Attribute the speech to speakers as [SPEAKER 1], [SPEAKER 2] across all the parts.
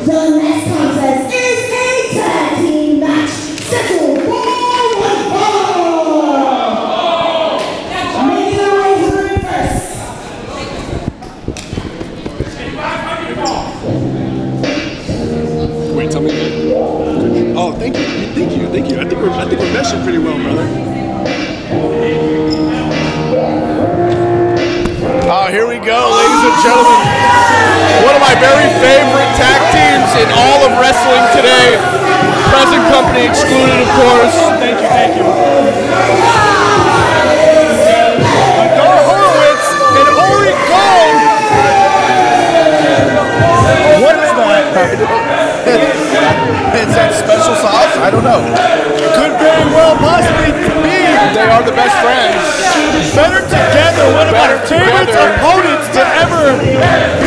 [SPEAKER 1] The next
[SPEAKER 2] wrestling today. Present company excluded, of course.
[SPEAKER 3] Thank you, thank you. Hadar Horowitz and Ori Gold. What is that?
[SPEAKER 2] Is that special sauce? I don't know.
[SPEAKER 3] Could very well possibly be
[SPEAKER 2] They are the best friends.
[SPEAKER 3] better together. One of
[SPEAKER 2] Better
[SPEAKER 3] favorite
[SPEAKER 2] Together.
[SPEAKER 3] opponents to ever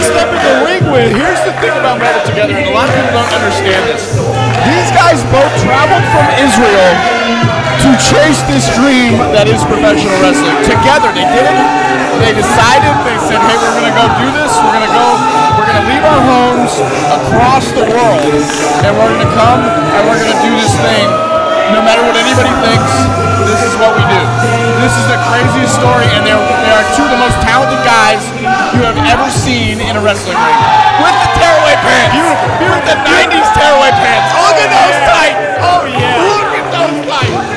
[SPEAKER 3] step in the ring with.
[SPEAKER 2] Here's the thing about Better Together, and a lot of people don't understand this. These guys both traveled from Israel to chase this dream that is professional wrestling. Together, they did it. They decided, they said, hey, we're going to go do this. We're going to go, we're going to leave our homes across the world, and we're going to come and we're going to do this thing. No matter what anybody thinks, this is what we do. This is the craziest story, and they're, they are two of the most talented guys you have ever seen in a wrestling ring. With the tearaway pants. With the 90s tearaway pants. Look at those tights.
[SPEAKER 3] Oh, yeah.
[SPEAKER 2] Look at those tights.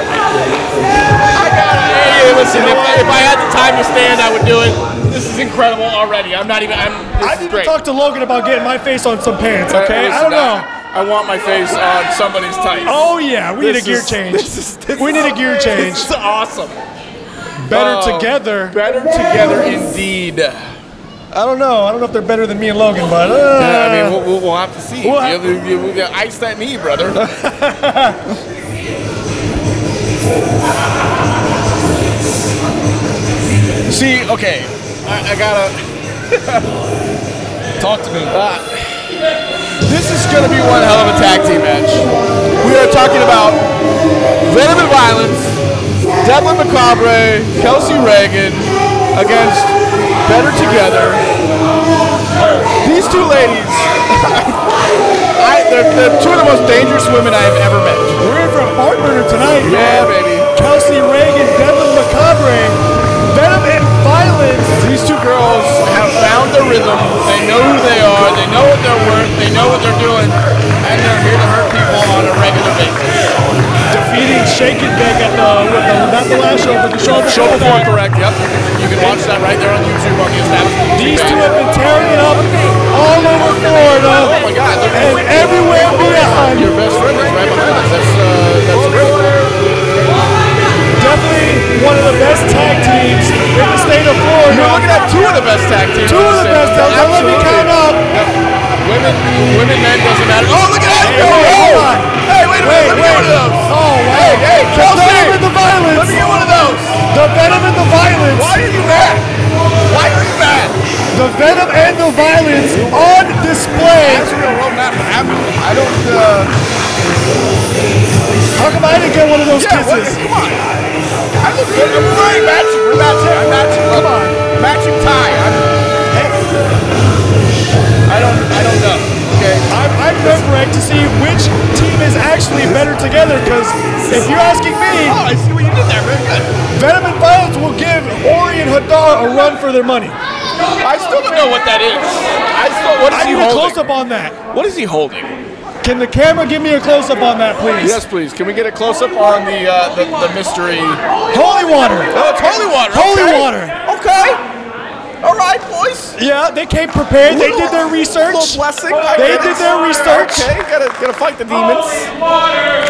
[SPEAKER 2] I gotta, hey, listen, if, if I had the time to stand, I would do it. This is incredible already. I'm not even, I'm,
[SPEAKER 3] I need to talk to Logan about getting my face on some pants, okay? I don't know.
[SPEAKER 2] I want my face on somebody's tights.
[SPEAKER 3] Oh, yeah. We need a
[SPEAKER 2] This
[SPEAKER 3] gear
[SPEAKER 2] is-
[SPEAKER 3] change.
[SPEAKER 2] This is, this
[SPEAKER 3] We
[SPEAKER 2] is-
[SPEAKER 3] need a gear change.
[SPEAKER 2] This is awesome.
[SPEAKER 3] Better
[SPEAKER 2] Oh.
[SPEAKER 3] together.
[SPEAKER 2] Better together indeed.
[SPEAKER 3] I don't know. I don't know if they're better than me and Logan, but uh,
[SPEAKER 2] Yeah, I mean, we'll, we'll, we'll have to see.
[SPEAKER 3] We'll
[SPEAKER 2] you, you, you, you ice that knee, brother. see, okay, I, I gotta
[SPEAKER 3] talk to me.
[SPEAKER 2] Uh, this is gonna be one hell of a tag team match. We are talking about Venom and Violence, Devlin Macabre, Kelsey Reagan against Better Together. These two ladies, I, they're, they're two of the most dangerous women I have ever met.
[SPEAKER 3] We're in for a heart burner tonight.
[SPEAKER 2] Yeah, baby.
[SPEAKER 3] Kelsey Reagan,
[SPEAKER 2] These two girls have found their rhythm. They know who they are. They know what they're worth. They know what they're doing, and they're here to hurt people on a regular basis.
[SPEAKER 3] Defeating Shake and Bake at the, with the not the last show, but the show before,
[SPEAKER 2] Show before, correct? Yep. You can watch that right there on YouTube on the establishment.
[SPEAKER 3] These two have been tearing it up all over the best tag teams.
[SPEAKER 2] Two of the best.
[SPEAKER 3] Now let me count up.
[SPEAKER 2] Yep. Women, women, men doesn't matter. Oh, look at that!
[SPEAKER 3] Hey, wait, hold on.
[SPEAKER 2] Hey, wait a minute! Let me get one of those.
[SPEAKER 3] Oh, wow.
[SPEAKER 2] Hey, hey,
[SPEAKER 3] The
[SPEAKER 2] Kelsey!
[SPEAKER 3] Venom and the Violence.
[SPEAKER 2] Let me get one of those.
[SPEAKER 3] The Venom and the Violence.
[SPEAKER 2] Why are you mad? Why are you mad?
[SPEAKER 3] The Venom and the Violence on display.
[SPEAKER 2] Actually, I one. I'm- I don't. Uh,
[SPEAKER 3] How come I didn't get one of those
[SPEAKER 2] yeah, what,
[SPEAKER 3] kisses?
[SPEAKER 2] come on. I look good. I'm wearing matching. We're matching. I'm matching. Come on. Matching tie. I'm
[SPEAKER 3] to see which team is actually better together because if you're asking me,
[SPEAKER 2] Oh, I see what you did there. Very good.
[SPEAKER 3] Venom and Violence will give Ori and Hadar a run for their money.
[SPEAKER 2] I still don't know what that is. I still. What is
[SPEAKER 3] I
[SPEAKER 2] he
[SPEAKER 3] need a close up on that.
[SPEAKER 2] What is he holding?
[SPEAKER 3] Can the camera give me a close up on that, please?
[SPEAKER 2] Yes, please. Can we get a close up on the uh, the, the mystery?
[SPEAKER 3] Holy water.
[SPEAKER 2] Oh, it's holy water.
[SPEAKER 3] Holy
[SPEAKER 2] okay.
[SPEAKER 3] water.
[SPEAKER 2] Okay. All right, boys.
[SPEAKER 3] Yeah, they came prepared. They did their research.
[SPEAKER 2] Little
[SPEAKER 3] research.
[SPEAKER 2] blessing. I
[SPEAKER 3] They did
[SPEAKER 2] it.
[SPEAKER 3] their research.
[SPEAKER 2] Okay, gotta gotta fight the demons.
[SPEAKER 4] Holy water!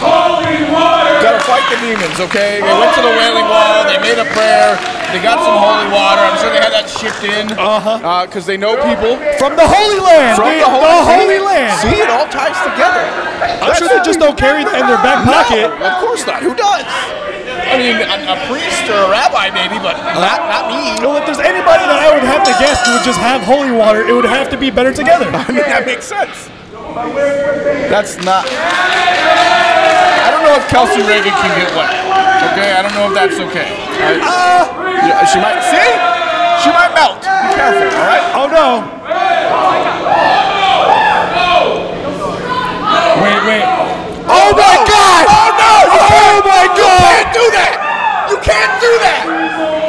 [SPEAKER 4] Holy water.
[SPEAKER 2] Gotta fight the demons. Okay. They went to the wailing wall. They made a prayer. They got some holy water. I'm sure they had that shipped in.
[SPEAKER 3] Uh-huh.
[SPEAKER 2] Because they know people
[SPEAKER 3] From the Holy Land.
[SPEAKER 2] from
[SPEAKER 3] the,
[SPEAKER 2] the holy,
[SPEAKER 3] the Holy Land.
[SPEAKER 2] See, it all ties together.
[SPEAKER 3] I'm sure they just don't carry that in their back pocket.
[SPEAKER 2] No, of course not. Who does? I mean, a, a priest or a rabbi maybe, but not uh, not me.
[SPEAKER 3] Well, if there's anybody that I would have to guess who would just have holy water, it would have to be better together.
[SPEAKER 2] I mean, that makes sense. That's not. I don't know if Kelsey Reagan can get wet. Okay, I don't know if that's okay. I- uh, yeah, she might. See? She might melt. Be careful. All right.
[SPEAKER 3] Oh no. Wait, wait.
[SPEAKER 5] Oh my
[SPEAKER 2] oh, God!
[SPEAKER 5] Oh
[SPEAKER 2] no!
[SPEAKER 5] My
[SPEAKER 2] You can't do that! You can't do that!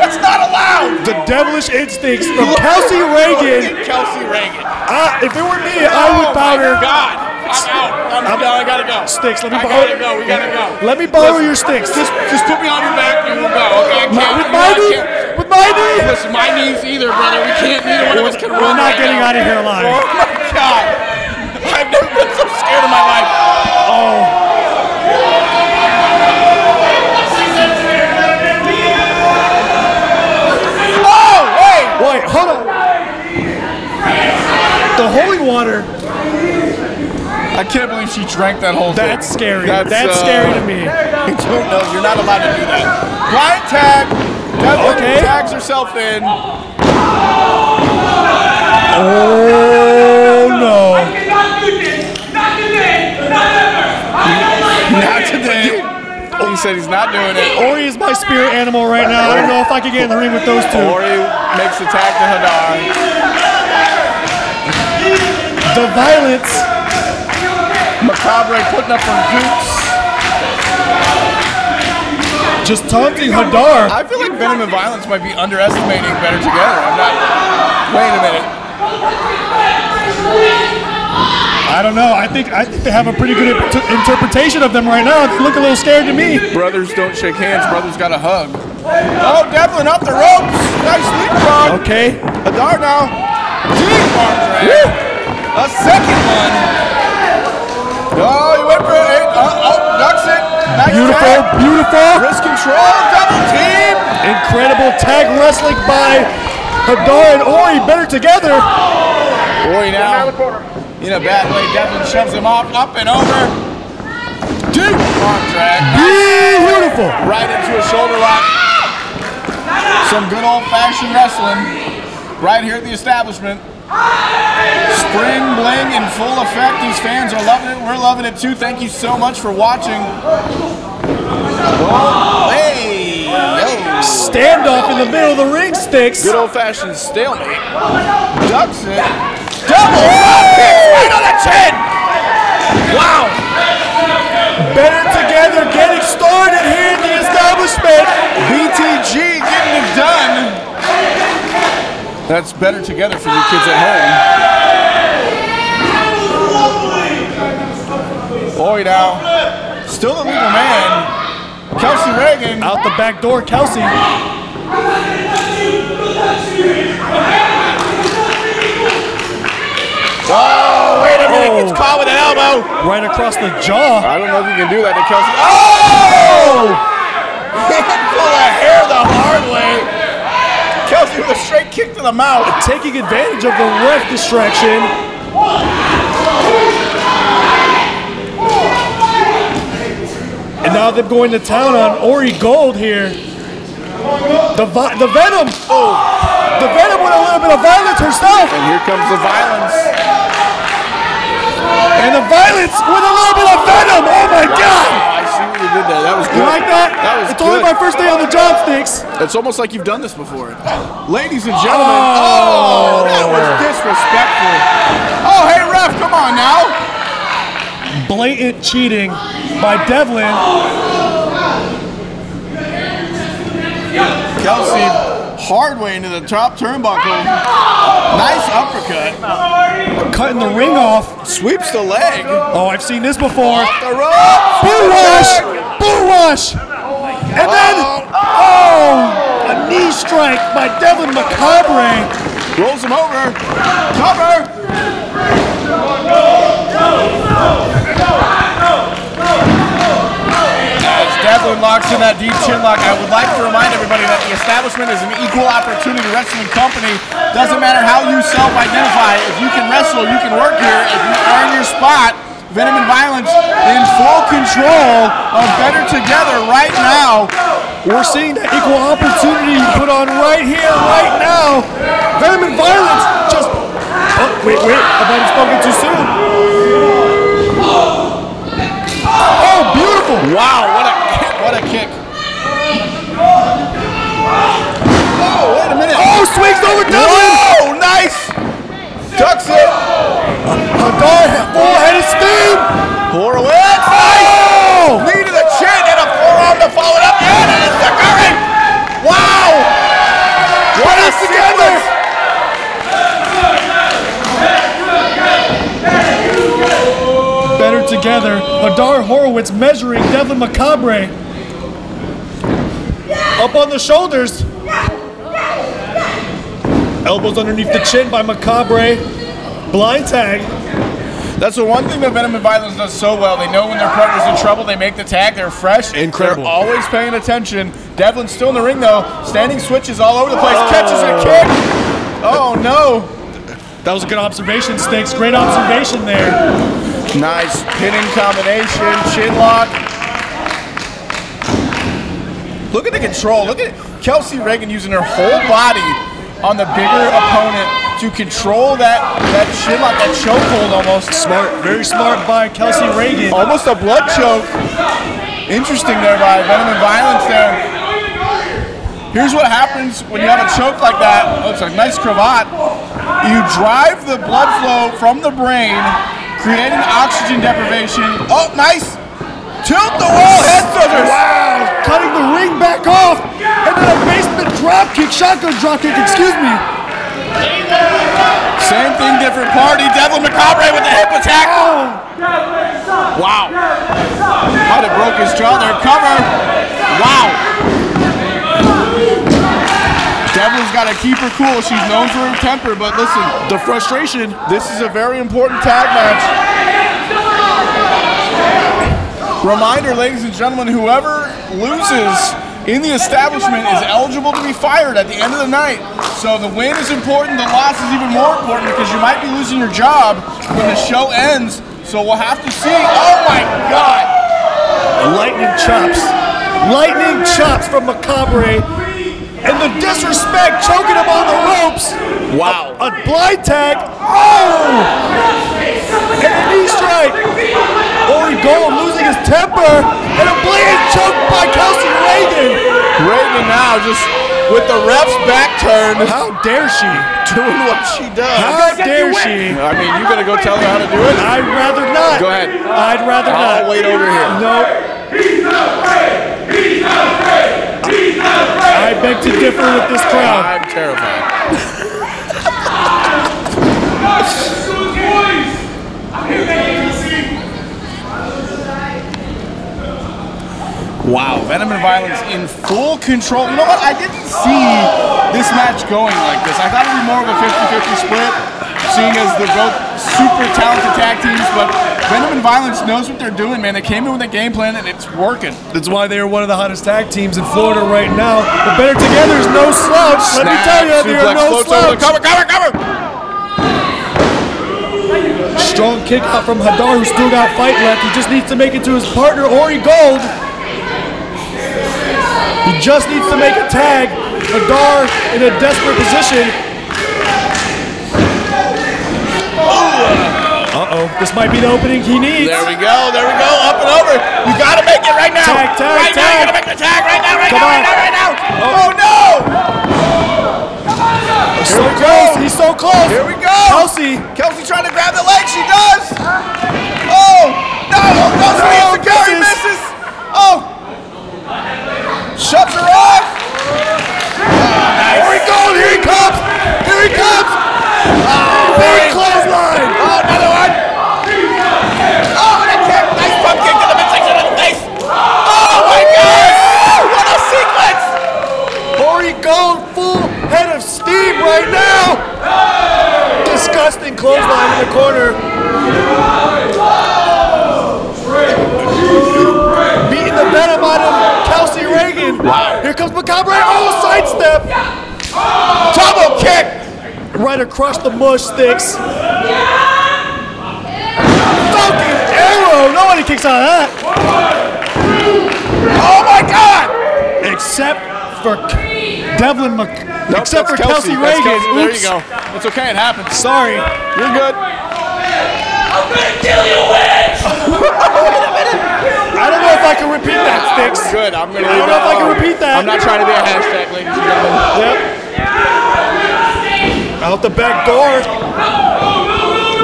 [SPEAKER 2] That's not allowed!
[SPEAKER 3] The devilish instincts from Kelsey Reagan.
[SPEAKER 2] Kelsey Reagan.
[SPEAKER 3] Uh, if it were me, I would
[SPEAKER 2] oh
[SPEAKER 3] powder.
[SPEAKER 2] my God! I'm out. I'm,
[SPEAKER 3] I'm-
[SPEAKER 2] done. I gotta go.
[SPEAKER 3] Sticks, let me
[SPEAKER 2] I
[SPEAKER 3] borrow-
[SPEAKER 2] gotta go. We gotta go.
[SPEAKER 3] Let me borrow your sticks.
[SPEAKER 2] Just, just put me on your back and we'll go. Okay, I can't.
[SPEAKER 3] with my
[SPEAKER 2] I
[SPEAKER 3] knee? With my knee?
[SPEAKER 2] Listen, my knees either, brother. We can't. Neither one of us can
[SPEAKER 3] We're not
[SPEAKER 2] right
[SPEAKER 3] getting
[SPEAKER 2] now.
[SPEAKER 3] out of here alive.
[SPEAKER 2] Oh my God! I've never been so scared in my life. Oh, hey!
[SPEAKER 3] Wait, hold on. The holy water,
[SPEAKER 2] I can't believe she drank that whole thing.
[SPEAKER 3] that's scary.
[SPEAKER 2] That's,
[SPEAKER 3] That's,
[SPEAKER 2] uh,
[SPEAKER 3] scary to me.
[SPEAKER 2] I don't know. You're not allowed to do that. Blind tag. Devlin
[SPEAKER 3] Okay.
[SPEAKER 2] tags herself in.
[SPEAKER 3] Oh no.
[SPEAKER 2] Not today. Not today. He said he's not doing it.
[SPEAKER 3] Ori is my spirit animal right now. I don't know if I can get in the ring with those two.
[SPEAKER 2] Ori makes the tag to Hadar.
[SPEAKER 3] The violence.
[SPEAKER 2] Macabre putting up her dukes.
[SPEAKER 3] Just taunting Hadar.
[SPEAKER 2] I feel like Venom and Violence might be underestimating better together. I'm not. Wait a minute.
[SPEAKER 3] I don't know. I think I think they have a pretty good interpretation of them right now. They look a little scared to me.
[SPEAKER 2] Brothers don't shake hands. Brothers got a hug. Oh, Devlin up the ropes. Nice leapfrog.
[SPEAKER 3] Okay.
[SPEAKER 2] Hadar now. Deep arm drag. A second
[SPEAKER 3] Beautiful, beautiful.
[SPEAKER 2] Wrist control. Double team.
[SPEAKER 3] Incredible tag wrestling by Hadar and Ori better together.
[SPEAKER 2] Ori now. In a bad way. Devlin shoves him off, up and over.
[SPEAKER 3] Beautiful.
[SPEAKER 2] Right into a shoulder lock. Some good old fashioned wrestling. Right here at the establishment. Spring bling in full effect. These fans are loving it. We're loving it too. Thank you so much for watching. Oh, hey, yo.
[SPEAKER 3] Standoff in the middle of the ring sticks.
[SPEAKER 2] Good old fashioned stalemate. Ducks it. Double kick right on the chin. Wow.
[SPEAKER 3] Better together getting started here in the establishment.
[SPEAKER 2] BTG getting it done. That's better together for you kids at home. Boy now. Still the legal man. Kelsey Reagan.
[SPEAKER 3] Out the back door, Kelsey.
[SPEAKER 2] Oh, wait a minute.
[SPEAKER 3] Oh.
[SPEAKER 2] Gets caught with an elbow.
[SPEAKER 3] Right across the jaw.
[SPEAKER 2] I don't know if you can do that to Kelsey. Oh! Pull a hair the hard way. Kelsey with a straight kick to the mouth.
[SPEAKER 3] Taking advantage of the ref distraction. And now they're going to town on Ori Gold here. The, the Venom. Oh, the Venom with a little bit of violence herself.
[SPEAKER 2] And here comes the violence.
[SPEAKER 3] And the violence with a little bit of Venom. Oh my God.
[SPEAKER 2] Did there. That was good.
[SPEAKER 3] You like that?
[SPEAKER 2] That was
[SPEAKER 3] it's
[SPEAKER 2] good.
[SPEAKER 3] only my first day on the job, Sticks.
[SPEAKER 2] It's almost like you've done this before. Ladies and gentlemen. Oh, oh that was disrespectful. Oh, hey, ref, come on now.
[SPEAKER 3] Blatant cheating by Devlin.
[SPEAKER 2] Kelsey, hard way into the top turnbuckle. Nice uppercut.
[SPEAKER 3] Cutting the ring off.
[SPEAKER 2] Sweeps the leg.
[SPEAKER 3] Oh, I've seen this before.
[SPEAKER 2] Off the rope.
[SPEAKER 3] Blue wash! And then, oh, a knee strike by Devlin Macabre.
[SPEAKER 2] Rolls him over. Cover. Devlin locks in that deep chin lock, I would like to remind everybody that the establishment is an equal opportunity wrestling company. Doesn't matter how you self-identify. If you can wrestle, you can work here. If you earn your spot, Venom and Violence in full control of Better Together right now.
[SPEAKER 3] We're seeing that equal opportunity put on right here, right now. Venom and Violence just. Oh, wait, wait. I might have spoken too soon. Oh, beautiful.
[SPEAKER 2] Wow, what a kick, what a kick. Oh, wait a minute.
[SPEAKER 3] Oh, swings over Devlin.
[SPEAKER 2] Whoa, nice. Ducks it.
[SPEAKER 3] Hadar, full head of steam.
[SPEAKER 2] Ori
[SPEAKER 3] Violence measuring Devlin Macabre. Up on the shoulders. Elbows underneath the chin by Macabre. Blind tag.
[SPEAKER 2] That's the one thing that Venom and Violence does so well. They know when their partner's in trouble, they make the tag, they're fresh.
[SPEAKER 5] Incredible.
[SPEAKER 2] They're always paying attention. Devlin's still in the ring though. Standing switches all over the place. Catches a kick. Oh no.
[SPEAKER 3] That was a good observation, Sticks. Great observation there.
[SPEAKER 2] Nice pinning combination, chin lock. Look at the control. Look at Kelsey Reagan using her whole body on the bigger opponent to control that that chin lock, that chokehold almost.
[SPEAKER 3] Smart, very smart by Kelsey Reagan.
[SPEAKER 2] Almost a blood choke. Interesting there by Venom and Violence there. Here's what happens when you have a choke like that. Oh, it's a nice cravat. You drive the blood flow from the brain, creating oxygen deprivation. Oh, nice. Tilt-a-whirl head scissors.
[SPEAKER 3] Wow, cutting the ring back off, and then a basement drop kick, shotgun drop kick, excuse me.
[SPEAKER 2] Same thing, different party. Devlin Macabre with the hip attack. Wow. Might have broke his jaw there. Cover. Wow. Got to keep her cool. She's known for her temper, but listen,
[SPEAKER 3] The frustration.
[SPEAKER 2] this is a very important tag match. Reminder, ladies and gentlemen, whoever loses in the establishment is eligible to be fired at the end of the night. So the win is important, the loss is even more important because you might be losing your job when the show ends. So we'll have to see. Oh my God!
[SPEAKER 3] Lightning chops. Lightning chops from Macabre. And the disrespect choking him on the ropes.
[SPEAKER 2] Wow.
[SPEAKER 3] A blind tag. Oh! And a knee strike. Ori Gold losing his temper. And a blatant choke by Kelsey Reagan.
[SPEAKER 2] Reagan now just with the ref's back turned,
[SPEAKER 3] How dare she?
[SPEAKER 2] doing what she does.
[SPEAKER 3] How dare she?
[SPEAKER 2] I mean, you gonna go tell her how to do it?
[SPEAKER 3] I'd rather not.
[SPEAKER 2] Go ahead.
[SPEAKER 3] I'd rather not.
[SPEAKER 2] I'll wait over here.
[SPEAKER 3] No. I beg to differ with this crowd.
[SPEAKER 2] I'm terrified. Wow, Venom and Violence in full control. You know what? I didn't see this match going like this. I thought it would be more of a 50-50 split, seeing as they're both super talented tag teams, but Venom and Violence knows what they're doing, man. They came in with a game plan and it's working.
[SPEAKER 3] That's why they are one of the hottest tag teams in Florida right now. But Better Together is no slouch. Let me tell you, they are no slouch.
[SPEAKER 2] Cover, cover, cover!
[SPEAKER 3] Strong kick out from Hadar, who still got fight left. He just needs to make it to his partner, Ori Gold. He just needs to make a tag. Hadar in a desperate position. Oh! This might be the opening he needs.
[SPEAKER 2] There we go, there we go, up and over. You gotta make it right now.
[SPEAKER 3] Tag, tag,
[SPEAKER 2] right now, you gotta make the tag right now, right
[SPEAKER 3] Come
[SPEAKER 2] now,
[SPEAKER 3] on.
[SPEAKER 2] right now, right now. Oh, oh no!
[SPEAKER 3] He's
[SPEAKER 2] So
[SPEAKER 3] close,
[SPEAKER 2] go.
[SPEAKER 3] he's so close.
[SPEAKER 2] Here we go.
[SPEAKER 3] Kelsey.
[SPEAKER 2] Kelsey trying to grab the leg, she does. Oh, no, no,
[SPEAKER 3] No,
[SPEAKER 2] no, Gary
[SPEAKER 3] misses.
[SPEAKER 2] misses. Oh, shuts her off.
[SPEAKER 3] Here he goes, here he comes. Here he comes.
[SPEAKER 2] Oh,
[SPEAKER 3] Big
[SPEAKER 2] boy.
[SPEAKER 3] clothesline.
[SPEAKER 2] Oh, another one. Oh, and a kick. Nice pump kick to the midsection of the face. Oh, my God. What a sequence.
[SPEAKER 3] Ori Gold full head of steam right now. Disgusting clothesline in the corner. Beating the venom out of Kelsey Reagan. Here comes Macabre. Oh, sidestep.
[SPEAKER 2] Double kick.
[SPEAKER 3] Right across the mush sticks. Falcon arrow. Nobody kicks out of that.
[SPEAKER 2] Oh, my God.
[SPEAKER 3] Except for Devlin Mc...
[SPEAKER 2] Nope,
[SPEAKER 3] Except for
[SPEAKER 2] that's
[SPEAKER 3] Kelsey,
[SPEAKER 2] That's
[SPEAKER 3] Reagan.
[SPEAKER 2] Kelsey. There
[SPEAKER 3] Oops.
[SPEAKER 2] you go. It's okay. It happens.
[SPEAKER 3] Sorry.
[SPEAKER 2] You're good. I'm gonna kill you, witch! Wait a minute.
[SPEAKER 3] I don't know if I can repeat that, Sticks.
[SPEAKER 2] Good. I'm gonna.
[SPEAKER 3] I don't know if I can repeat that.
[SPEAKER 2] I'm not trying to be a hashtag, ladies and gentlemen.
[SPEAKER 3] Yep. Out the back door.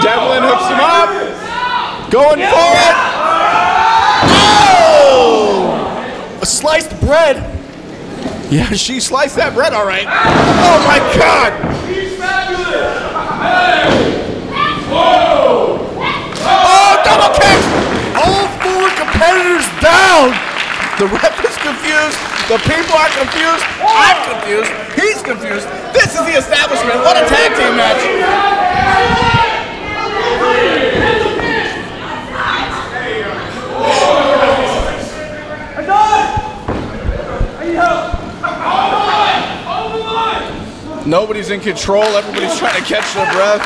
[SPEAKER 2] Devlin hooks him up. Going for it. Oh!
[SPEAKER 3] A sliced bread.
[SPEAKER 2] Yeah, she sliced that bread all right. Oh my God! She's fabulous! Whoa! Oh, double kick!
[SPEAKER 3] All four competitors down.
[SPEAKER 2] The ref is confused. The people are confused. I'm confused. He's confused. This is the establishment. What a tag team match. Nobody's in control. Everybody's trying to catch their breath.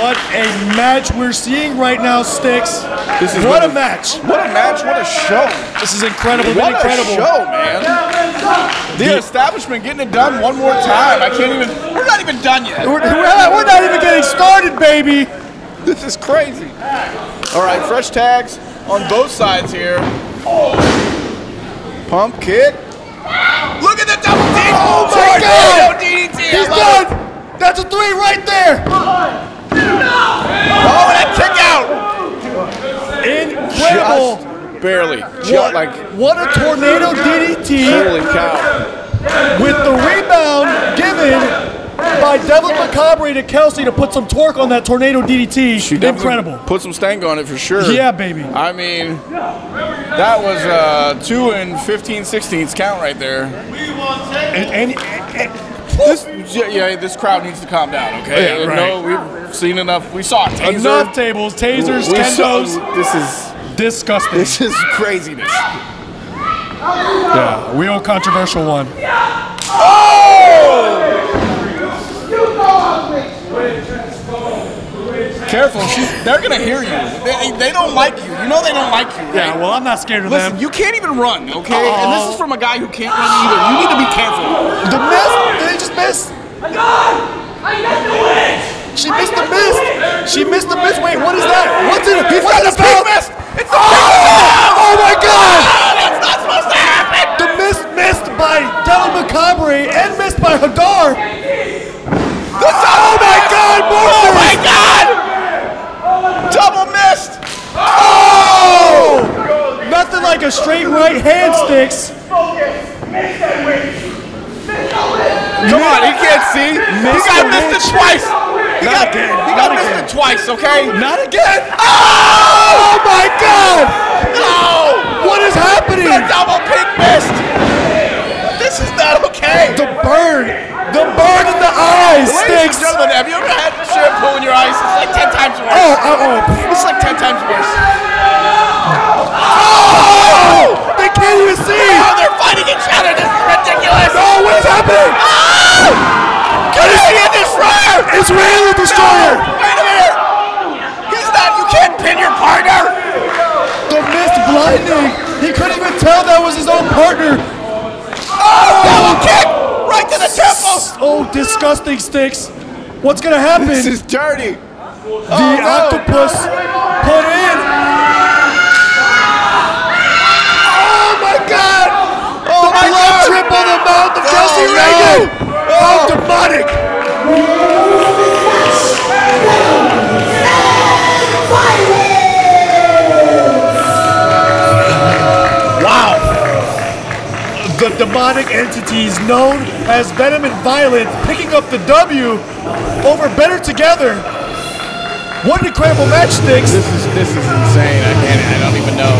[SPEAKER 3] What a match we're seeing right now, Sticks.
[SPEAKER 2] This is
[SPEAKER 3] what a match.
[SPEAKER 2] What a match. What a show.
[SPEAKER 3] This is incredible.
[SPEAKER 2] What
[SPEAKER 3] incredible.
[SPEAKER 2] a show, man. The establishment getting it done one more time. I can't even, we're not even done yet.
[SPEAKER 3] We're, we're not even getting started, baby.
[SPEAKER 2] This is crazy. All right, fresh tags on both sides here. Pump kick. Look at the double D. Oh
[SPEAKER 3] my God.
[SPEAKER 2] DDT.
[SPEAKER 3] He's
[SPEAKER 2] it.
[SPEAKER 3] done. That's a three right there.
[SPEAKER 2] Oh, that kick out.
[SPEAKER 3] Incredible.
[SPEAKER 2] Just barely. Just
[SPEAKER 3] What,
[SPEAKER 2] like,
[SPEAKER 3] what a tornado DDT
[SPEAKER 2] holy cow.
[SPEAKER 3] with the rebound given by Devlin Macabre to Kelsey to put some torque on that tornado DDT.
[SPEAKER 2] She
[SPEAKER 3] Incredible.
[SPEAKER 2] Put some stank on it for sure.
[SPEAKER 3] Yeah, baby.
[SPEAKER 2] I mean, that was uh, 2 and 15 16ths count right there.
[SPEAKER 3] And, and, and-
[SPEAKER 2] This, yeah, yeah, this crowd needs to calm down, okay?
[SPEAKER 3] Yeah, right.
[SPEAKER 2] No, we've seen enough. We saw it. Taser.
[SPEAKER 3] enough tables, tasers,
[SPEAKER 2] We saw-
[SPEAKER 3] kendos.
[SPEAKER 2] This is
[SPEAKER 3] Disgusting.
[SPEAKER 2] this is craziness.
[SPEAKER 3] Yeah, real controversial one. Oh!
[SPEAKER 2] Careful, she, they're gonna hear you. They, they don't like you. You know they don't like you, right?
[SPEAKER 3] Yeah, well, I'm not scared of
[SPEAKER 2] Listen,
[SPEAKER 3] them.
[SPEAKER 2] you can't even run, okay? And this is from a guy who can't run either. You need to be careful.
[SPEAKER 3] The miss? Did they just miss? She missed the miss. She missed the miss. Wait, what is that? What's it?
[SPEAKER 2] He's
[SPEAKER 3] What's
[SPEAKER 2] got
[SPEAKER 3] it
[SPEAKER 2] the pig
[SPEAKER 3] about?
[SPEAKER 2] mist. It's the
[SPEAKER 3] Oh, oh my God!
[SPEAKER 2] That's not supposed to happen.
[SPEAKER 3] The miss missed by Devlin Macabre and missed by Hadar. Oh my God! More
[SPEAKER 2] Oh
[SPEAKER 3] miss.
[SPEAKER 2] my God! Double missed.
[SPEAKER 3] Oh! Nothing like a straight right hand sticks.
[SPEAKER 2] Come on, he can't see. He
[SPEAKER 3] Missed
[SPEAKER 2] got
[SPEAKER 3] the
[SPEAKER 2] missed it
[SPEAKER 3] winch.
[SPEAKER 2] twice. He
[SPEAKER 3] Not
[SPEAKER 2] got,
[SPEAKER 3] again,
[SPEAKER 2] he
[SPEAKER 3] not
[SPEAKER 2] got missed it twice, okay?
[SPEAKER 3] Not again. Oh my God!
[SPEAKER 2] No!
[SPEAKER 3] What is happening?
[SPEAKER 2] The double pig missed. This is not okay.
[SPEAKER 3] The burn. The burn in the eyes
[SPEAKER 2] Ladies and gentlemen, have you ever had shampoo in your eyes? It's like 10 times worse.
[SPEAKER 3] Oh, oh, oh.
[SPEAKER 2] It's like 10 times worse.
[SPEAKER 3] Oh! They can't even see!
[SPEAKER 2] Oh, they're fighting each other. This is ridiculous.
[SPEAKER 3] Oh, what is happening? Oh!
[SPEAKER 2] Canadian Destroyer!
[SPEAKER 3] Israeli destroyer!
[SPEAKER 2] Wait a minute! He's not, you can't pin your partner!
[SPEAKER 3] The blinding! He couldn't even tell that was his own partner!
[SPEAKER 2] Oh, double kick! Right to the temple!
[SPEAKER 3] Oh, disgusting sticks! What's gonna happen?
[SPEAKER 2] This is dirty.
[SPEAKER 3] the
[SPEAKER 2] oh, no.
[SPEAKER 3] octopus put entities known as Venom and Violence picking up the W over Better Together. What an incredible match, Sticks!
[SPEAKER 2] This is this is insane. I can't. I don't even know.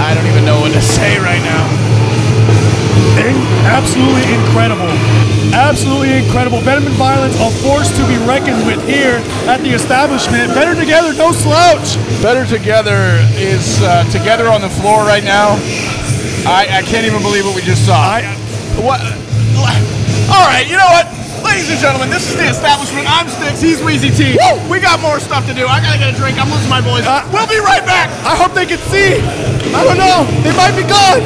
[SPEAKER 2] I don't even know what to say right now.
[SPEAKER 3] In- absolutely incredible. Absolutely incredible. Venom and Violence, a force to be reckoned with here at the establishment. Better Together, no slouch.
[SPEAKER 2] Better Together is uh, together on the floor right now. I, I can't even believe what we just saw.
[SPEAKER 3] I,
[SPEAKER 2] What? All right, you know what? Ladies and gentlemen, this is the establishment. I'm Sticks. He's Wheezy T. We got more stuff to do. I gotta get a drink. I'm losing my voice.
[SPEAKER 3] Uh,
[SPEAKER 2] we'll be right back.
[SPEAKER 3] I hope they can see. I don't know. They might be gone.